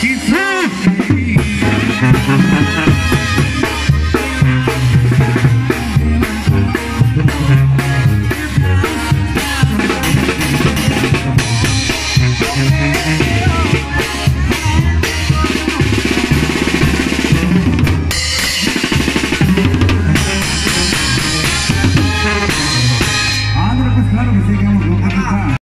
He's